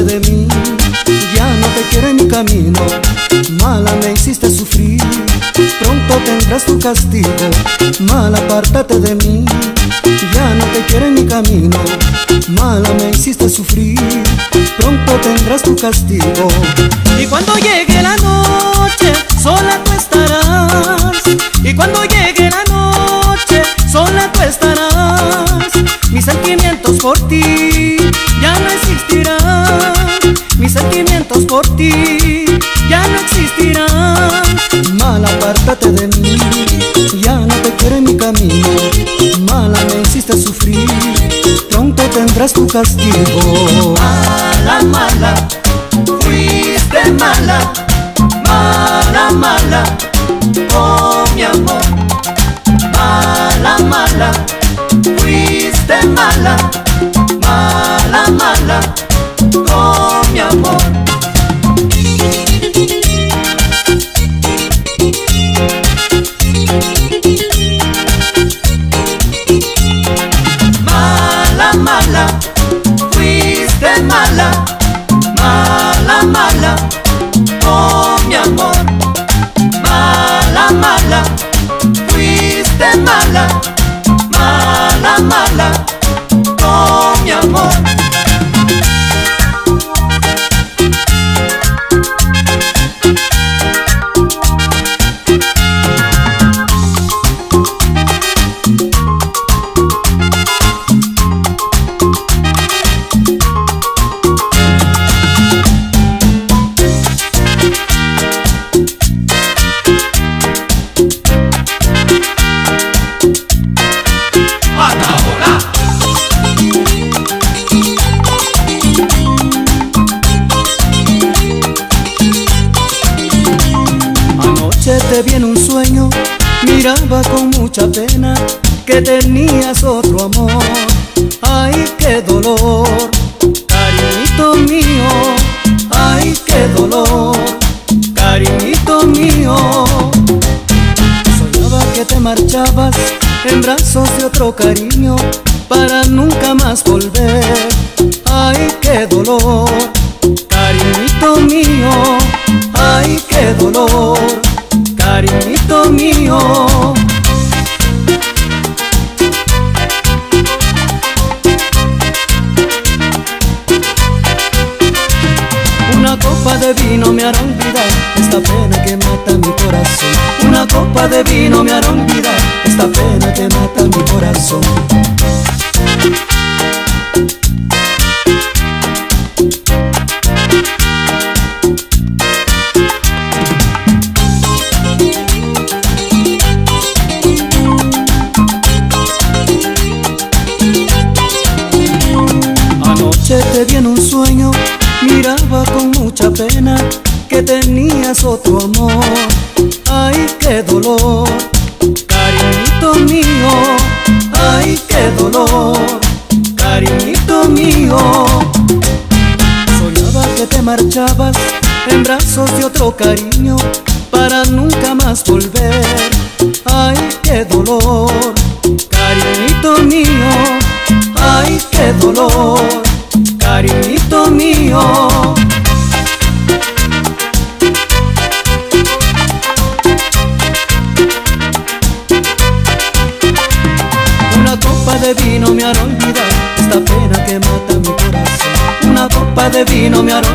de mí, ya no te quiero en mi camino. Mala, me hiciste sufrir, pronto tendrás tu castigo. Mal, apártate de mí, ya no te quiero en mi camino. Mala, me hiciste sufrir, pronto tendrás tu castigo. Y cuando llegue la noche, sola tú estarás. Y cuando llegue la noche, sola tú estarás. Mis sentimientos por ti por ti ya no existirán. Mal, apártate de mí, ya no te quiero en mi camino. Mala, me hiciste sufrir, pronto tendrás tu castigo. Mala, mala, fuiste mala, mala, mala, oh mi amor. Mala, mala, que tenías otro amor. Ay, qué dolor, cariñito mío. Ay, qué dolor, cariñito mío. Soñaba que te marchabas en brazos de otro cariño para nunca más volver. Ay, qué dolor, cariñito mío. Ay, qué dolor, cariñito mío. Vino me hará olvidar esta pena que mata mi corazón. Una copa de vino me hará olvidar esta pena que mata mi corazón. Tenías otro amor. Ay, qué dolor, cariñito mío. Ay, qué dolor, cariñito mío. Soñaba que te marchabas en brazos de otro cariño me hará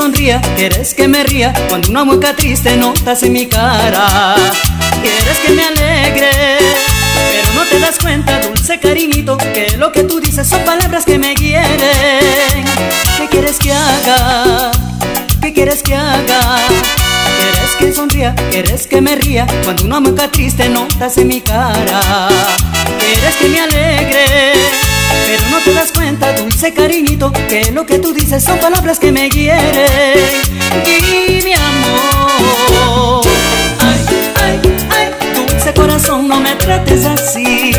sonría? ¿Quieres que me ría? Cuando una mueca triste notas en mi cara ¿Quieres que me alegre? Pero no te das cuenta, dulce cariñito Que lo que tú dices son palabras que me hieren ¿Qué quieres que haga? ¿Qué quieres que haga? ¿Quieres que sonría? ¿Quieres que me ría? Cuando una mueca triste notas en mi cara ¿Quieres que me alegre? Pero no te das cuenta, dulce cariñito Que lo que tú dices son palabras que me hieren Y mi amor Ay, ay, ay Dulce corazón, no me trates así.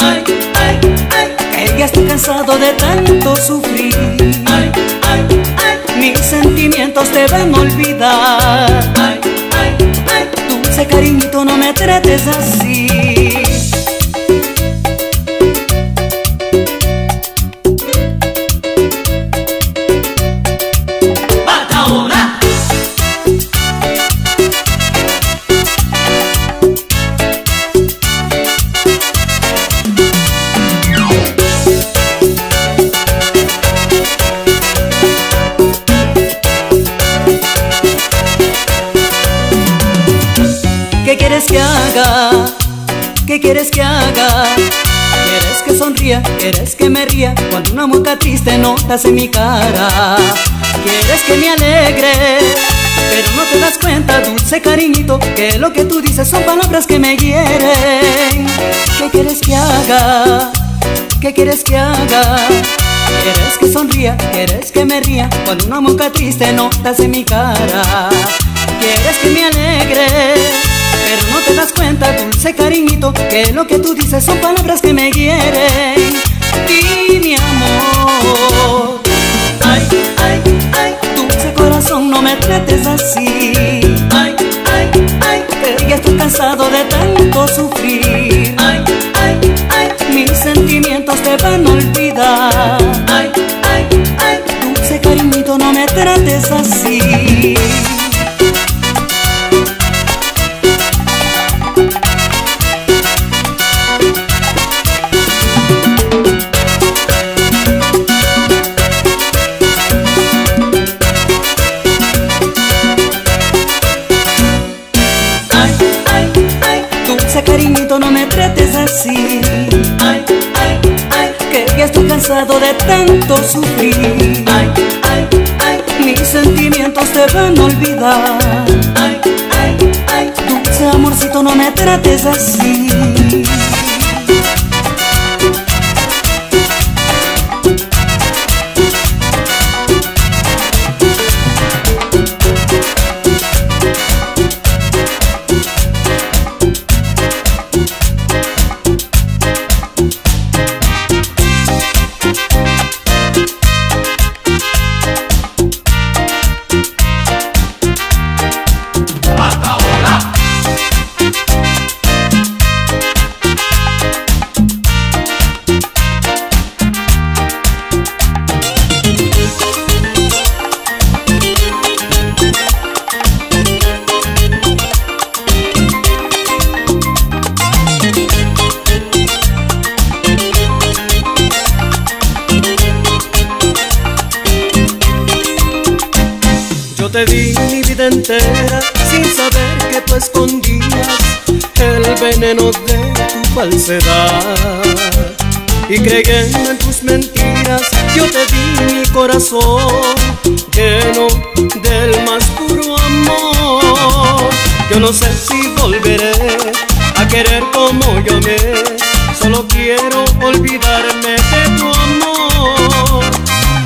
Ay, ay, ay Que ya estoy cansado de tanto sufrir. Ay, ay, ay Mis sentimientos deben olvidar. Ay, ay, ay Dulce cariñito, no me trates así ¿Qué quieres que haga? ¿Qué quieres que haga? ¿Quieres que sonría? ¿Quieres que me ría? Cuando una mueca triste notas en mi cara ¿Quieres que me alegre? Pero no te das cuenta, dulce cariñito Que lo que tú dices son palabras que me hieren ¿Qué quieres que haga? ¿Qué quieres que haga? ¿Quieres que sonría? ¿Quieres que me ría? Cuando una mueca triste notas en mi cara ¿Quieres que me alegre? Pero no te das cuenta, dulce cariñito Que lo que tú dices son palabras que me hieren. Y mi amor. Ay, ay, ay. Dulce corazón, no me trates así. Ay, ay, ay. Que ya estoy cansado de tanto sufrir. Ay, ay, ay. Mis sentimientos te van a olvidar. Ay, ay, ay. Dulce cariñito, no me trates así de tanto sufrir. Ay, ay, ay. Mis sentimientos te van a olvidar. Ay, ay, ay. Dulce amorcito, no me trates así. Corazón lleno del más puro amor. Yo no sé si volveré a querer como yo me, solo quiero olvidarme de tu amor.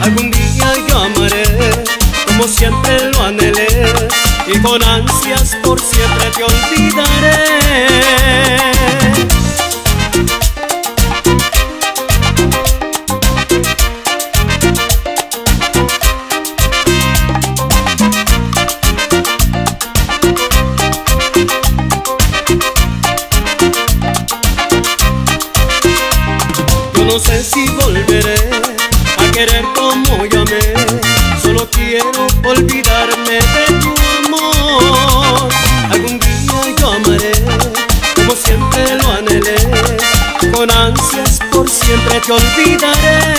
Algún día yo amaré como siempre lo anhelé y con ansias por siempre te olvidaré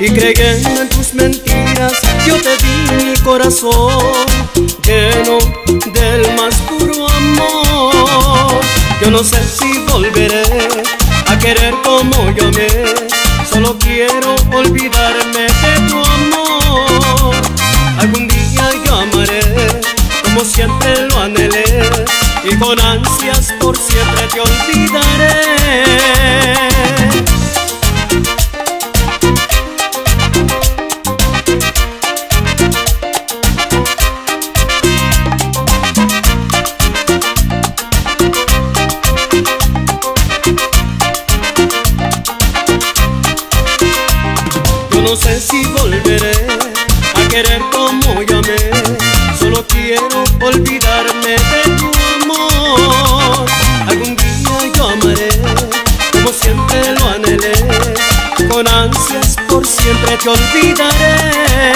Y creyendo en tus mentiras, yo te di mi corazón lleno del más puro amor. Yo no sé si volveré a querer como yo me, solo quiero olvidarme de tu amor. Algún día yo amaré como siempre lo anhelé y con ansias por siempre te olvidaré. Siempre lo anhelé Con ansias por siempre te olvidaré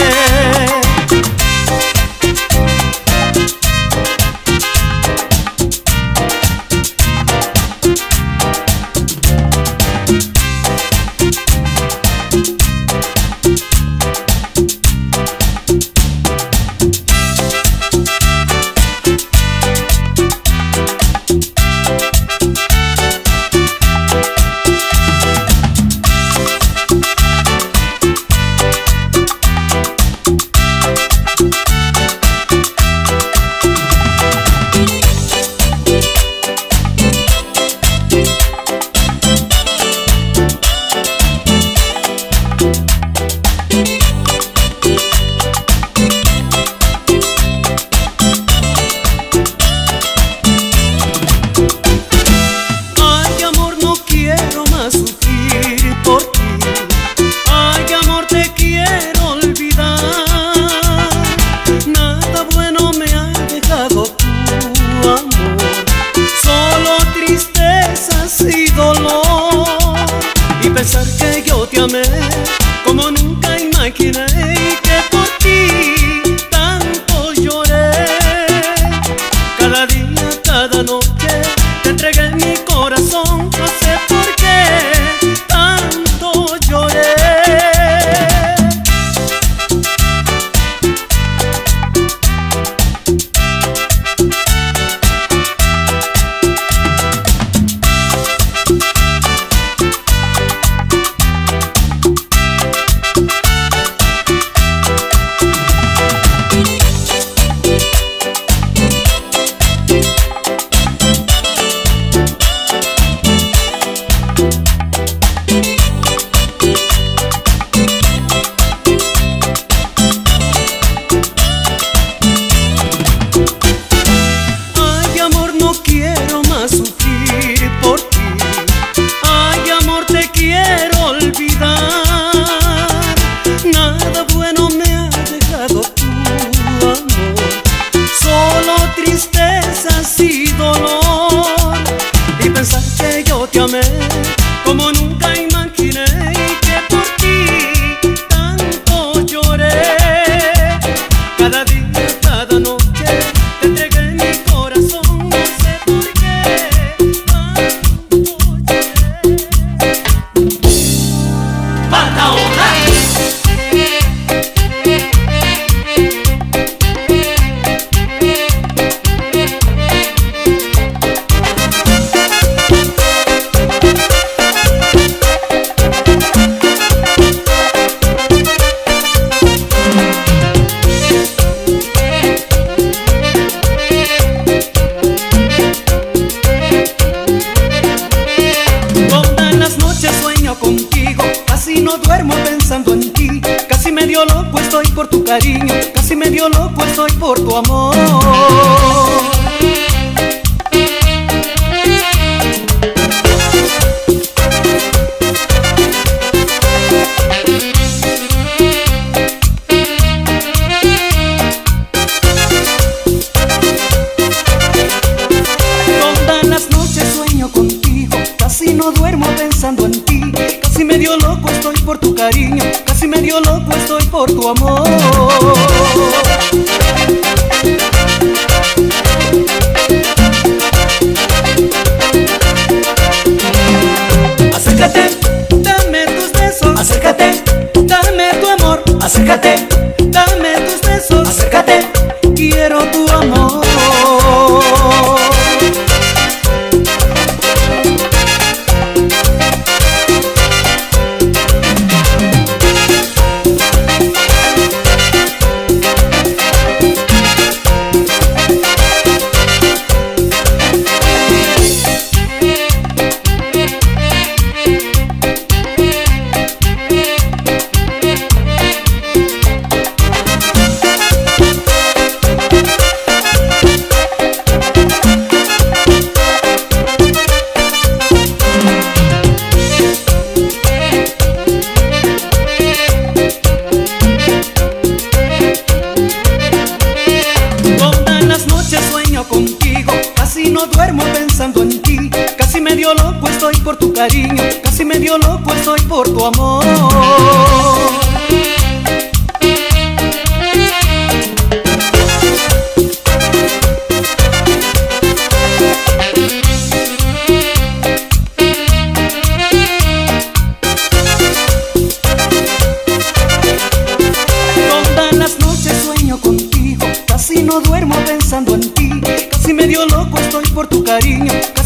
estoy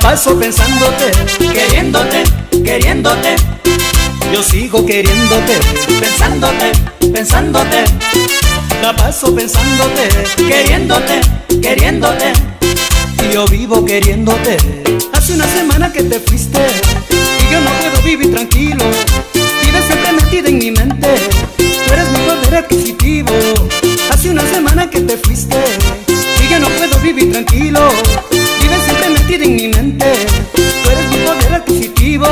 paso pensándote, queriéndote, queriéndote. Yo sigo queriéndote, pensándote, pensándote. La paso pensándote, queriéndote, queriéndote. Y yo vivo queriéndote. Hace una semana que te fuiste y yo no puedo vivir tranquilo. Vives siempre metida en mi mente. Tú eres mi poder adquisitivo. Hace una semana que te fuiste y yo no puedo vivir tranquilo. Metida en mi mente. Tú eres mi poder adquisitivo.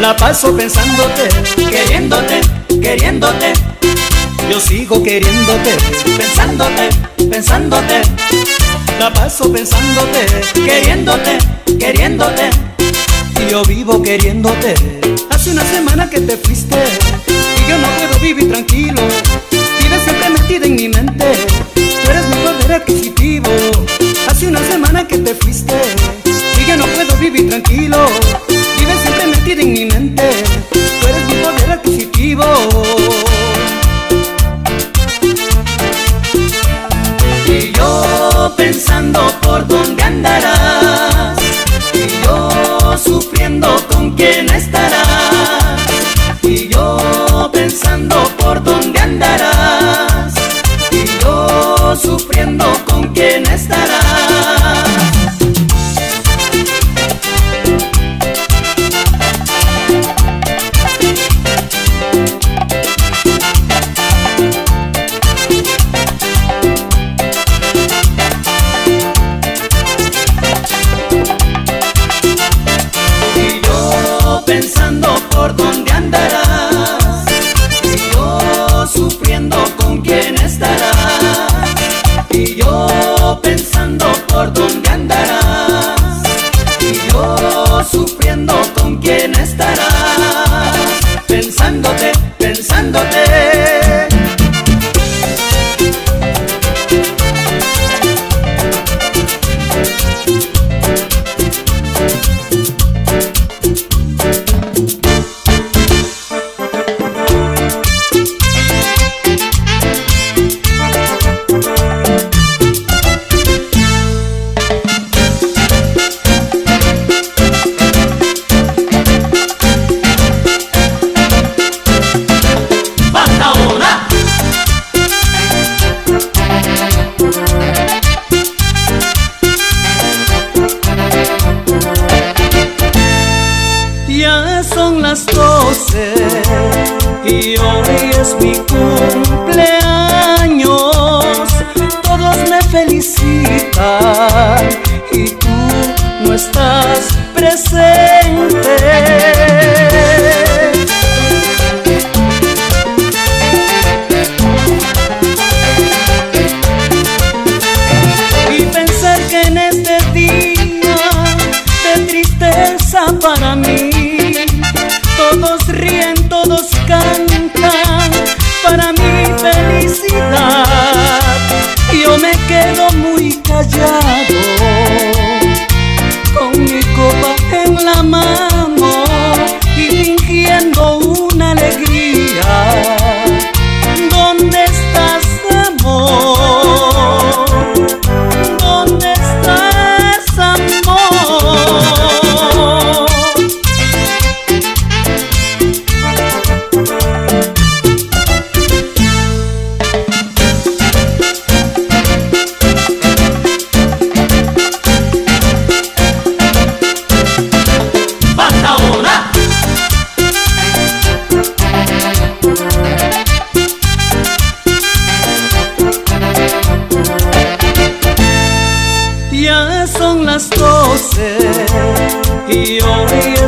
La paso pensándote, queriéndote, queriéndote, yo sigo queriéndote. pensándote, pensándote, La paso pensándote, queriéndote, queriéndote. y yo vivo queriéndote. Hace una semana que te fuiste y yo no puedo vivir tranquilo. Vives siempre metida en mi mente. Tú eres mi poder adquisitivo. Hace una semana que te fuiste y yo no puedo vivir tranquilo. Por dónde andarás. Y yo sufriendo con quién estarás. Y yo pensando por dónde andarás. Y yo sufriendo con quién estarás.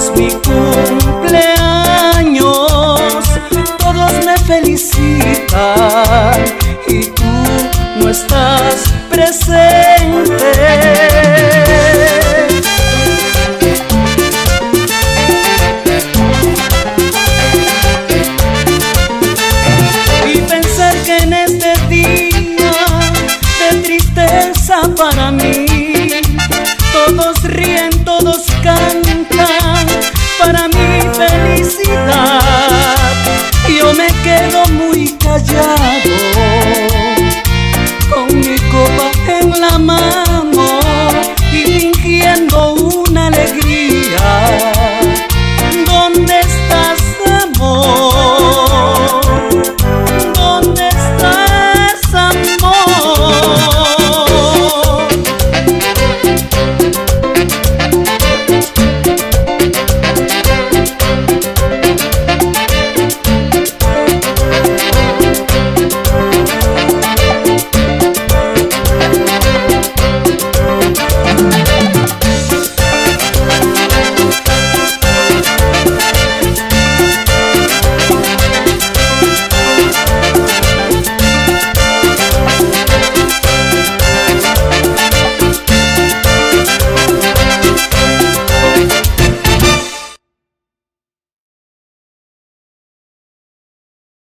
Es mi cumpleaños. Todos me felicitan y tú no estás presente.